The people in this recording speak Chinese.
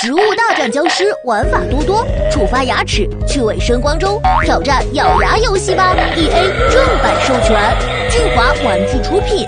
植物大战僵尸玩法多多，触发牙齿，趣味声光中，挑战咬牙游戏吧！E A 正版授权，聚华玩具出品。